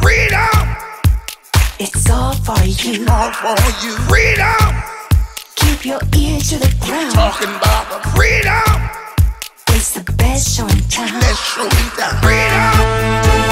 Freedom! It's all for you. All you. Freedom! Keep your ear to the ground. Talking about the freedom! It's the best show in town. Best show in town. Freedom!